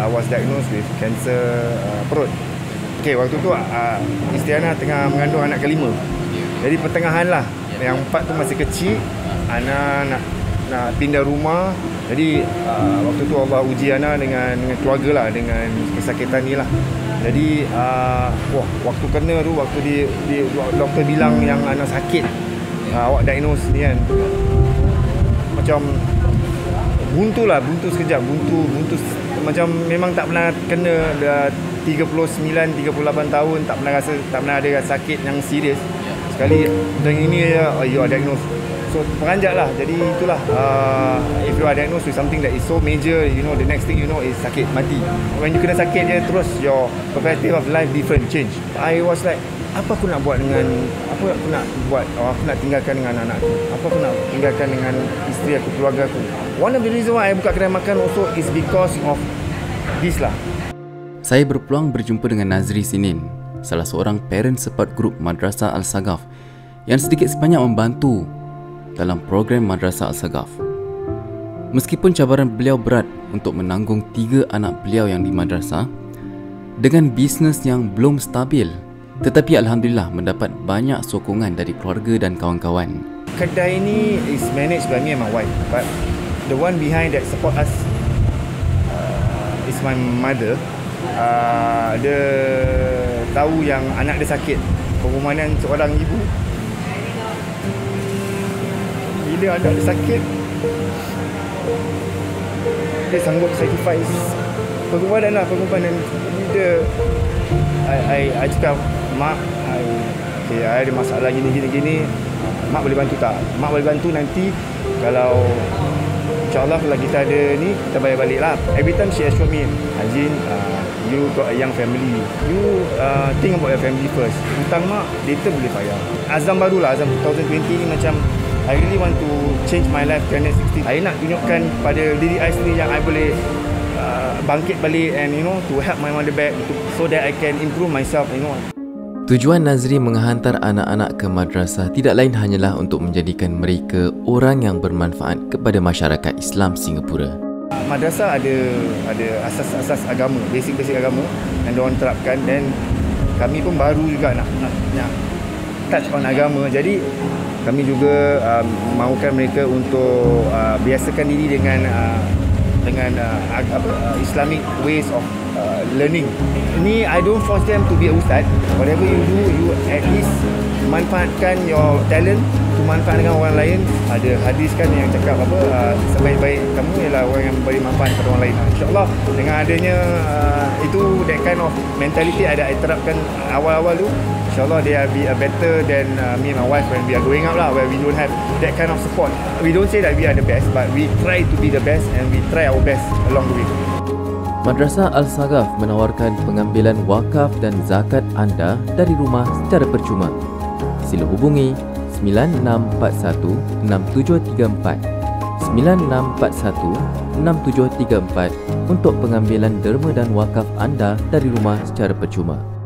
uh, was diagnosed with cancer uh, perut. Okay, waktu tu uh, isteri Ana tengah mengandung anak kelima. Jadi pertengahan lah. Yang empat tu masih kecil. Ana nak nak pindah rumah. Jadi uh, waktu tu Allah uji Ana dengan dengan keluarga lah dengan kesakitan ni lah. Jadi uh, wah waktu kena tu waktu di, di doktor bilang yang Ana sakit. Uh, awak diagnose ni kan. Macam buntu lah, buntu sekejap, buntu buntu macam memang tak pernah kena. Dah 39 38 tahun tak pernah rasa tak pernah ada sakit yang serius. Sekali dan ini uh, you are diagnosed. So peranjat lah. Jadi itulah uh, if you are diagnosed with something that is so major you know the next thing you know is sakit mati. When you kena sakit je terus your perspective of life different change. I was like apa aku nak buat dengan apa aku nak buat oh, aku nak tinggalkan dengan anak aku? Apa aku nak tinggalkan dengan isteri aku keluarga aku? One of the reason why I buka kedai makan also is because of this lah. Saya berpeluang berjumpa dengan Nazri Sinin, salah seorang parent support group Madrasah Al-Sagaf yang sedikit sebanyak membantu dalam program Madrasah Al-Sagaf. Meskipun cabaran beliau berat untuk menanggung tiga anak beliau yang di madrasah, dengan bisnes yang belum stabil, tetapi Alhamdulillah mendapat banyak sokongan dari keluarga dan kawan-kawan. Kedai ini is managed by me and my wife, but the one behind that support us uh, is my mother. Uh, dia tahu yang anak dia sakit. Permohonan seorang ibu. Bila anak dia sakit dia sanggup sacrifice pengorbanan lah pengorbanan dia I, I, I cakap mak I, okay, I ada masalah gini gini gini. Mak boleh bantu tak? Mak boleh bantu nanti kalau InsyaAllah kalau kita ada ni Kita bayar balik lah. Every time she assure me Azin uh, You got a young family. You uh, think about your family first. Hutang mak Later boleh bayar. Azam baru lah Azam 2020 ni macam I really want to change my life 2016 I nak tunjukkan pada diri I sendiri Yang I boleh uh, Bangkit balik And you know To help my mother back to, So that I can improve myself You know Tujuan Nazri menghantar anak-anak ke madrasah tidak lain hanyalah untuk menjadikan mereka orang yang bermanfaat kepada masyarakat Islam Singapura. Madrasah ada ada asas-asas agama, basic-basic agama yang diorang terapkan dan kami pun baru juga nak nak, nak touch on agama. Jadi kami juga uh, mahukan mereka untuk uh, biasakan diri dengan uh, dengan uh, apa uh, Islamic ways of uh, learning. Ni I don't force them to be a ustaz. Whatever you do, you at least manfaatkan your talent to manfaat dengan orang lain. Ada hadis kan yang cakap apa uh, sebaik-baik kamu ialah orang yang beri manfaat kepada orang lain. InsyaAllah dengan adanya uh, itu that kind of mentality ada I terapkan awal-awal tu InsyaAllah they will be a better than uh, me and my wife when we are growing up lah where we don't have that kind of support. We don't say that we are the best but we try to be the best and we try our best along the way. Madrasah Al-Sagaf menawarkan pengambilan wakaf dan zakat anda dari rumah secara percuma. Sila hubungi 9641-6734 9641-6734 untuk pengambilan derma dan wakaf anda dari rumah secara percuma.